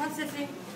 Come on,